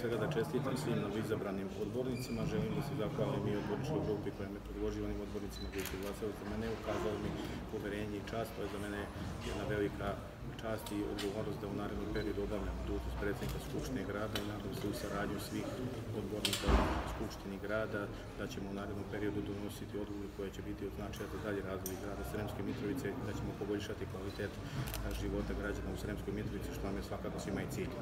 svega da čestitam svim novoizabranim odbornicima, želim da se zahvalim i odborničkoj grupi koja me predloži onim odbornicima koji su glasali za mene, ukazali mi poverenje i čast, to je za mene jedna velika čast i odgovornost da u narednom periodu obavljam dužnost predsednika Skupštine grada i nadam se u saradnju svih odbornika u Skupštini grada da ćemo u narednom periodu donositi odluke koje će biti od značaja za dalje razvoj grada Sremske Mitrovice i da ćemo poboljšati kvalitet života građana u Sremskoj Mitrovici što nam je svakako svima i cilj.